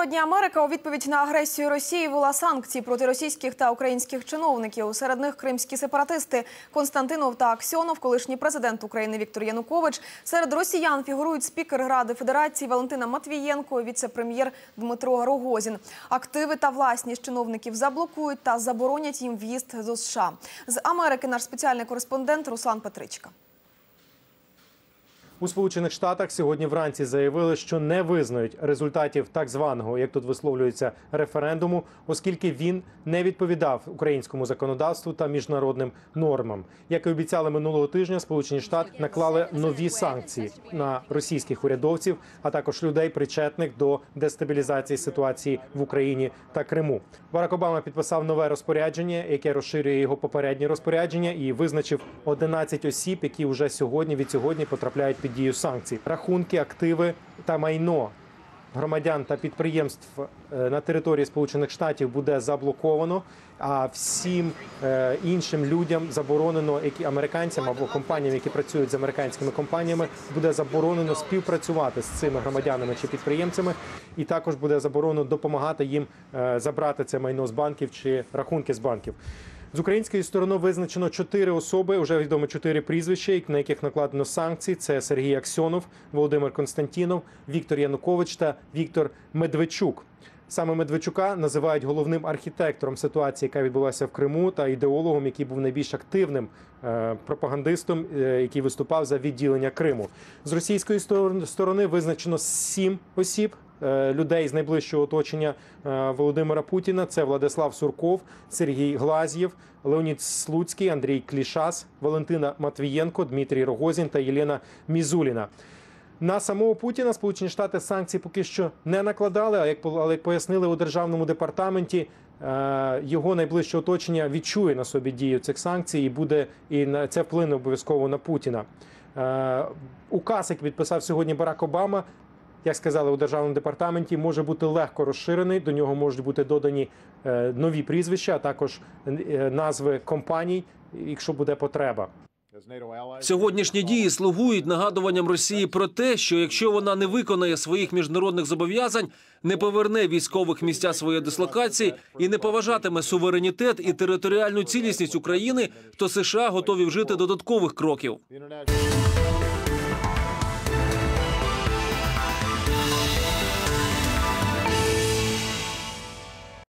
Напередодні Америка у відповідь на агресію Росії ввела санкції проти російських та українських чиновників. Серед них кримські сепаратисти Константинов та Аксьонов, колишній президент України Віктор Янукович. Серед росіян фігурують спікер Ради Федерації Валентина Матвієнко, віце-прем'єр Дмитро Рогозін. Активи та власність чиновників заблокують та заборонять їм в'їзд до США. З Америки наш спеціальний кореспондент Руслан Петричка. У Сполучених Штатах сьогодні вранці заявили, що не визнають результатів так званого, як тут висловлюється, референдуму, оскільки він не відповідав українському законодавству та міжнародним нормам. Як і обіцяли минулого тижня, Сполучені Штати наклали нові санкції на російських урядовців, а також людей, причетних до дестабілізації ситуації в Україні та Криму. Барак Обама підписав нове розпорядження, яке розширює його попереднє розпорядження, і визначив 11 осіб, які вже сьогодні від сьогодні потрапляють під дію санкцій. Рахунки, активи та майно громадян та підприємств е, на території Сполучених Штатів буде заблоковано. А всім е, іншим людям заборонено, які американцям або компаніям, які працюють з американськими компаніями, буде заборонено співпрацювати з цими громадянами чи підприємцями, і також буде заборонено допомагати їм е, забрати це майно з банків чи рахунки з банків. З української сторони визначено чотири особи. Вже відомо чотири прізвища, на яких накладено санкції. Це Сергій Аксьонов, Володимир Константінов, Віктор Янукович та Віктор Медведчук. Саме Медведчука називають головним архітектором ситуації, яка відбулася в Криму, та ідеологом, який був найбільш активним е, пропагандистом, е, який виступав за відділення Криму. З російської стор- сторони визначено сім осіб. Е, Людей з найближчого оточення е, Володимира Путіна це Владислав Сурков, Сергій Глазєв, Леонід Слуцький, Андрій Клішас, Валентина Матвієнко, Дмитрій Рогозін та Єлена Мізуліна. На самого Путіна Сполучені Штати санкції поки що не накладали. А як але пояснили у державному департаменті, е, його найближче оточення відчує на собі дію цих санкцій, і буде і на це вплине обов'язково на Путіна. Указ, який підписав сьогодні Барак Обама. Як сказали у державному департаменті, може бути легко розширений. До нього можуть бути додані е, нові прізвища, а також е, назви компаній, якщо буде потреба. Сьогоднішні дії слугують нагадуванням Росії про те, що якщо вона не виконає своїх міжнародних зобов'язань, не поверне військових місця своєї дислокації і не поважатиме суверенітет і територіальну цілісність України, то США готові вжити додаткових кроків.